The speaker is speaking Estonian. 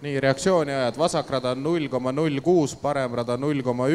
nii reaktsiooniajad, vasak rada null koma null kuus, parem rada null koma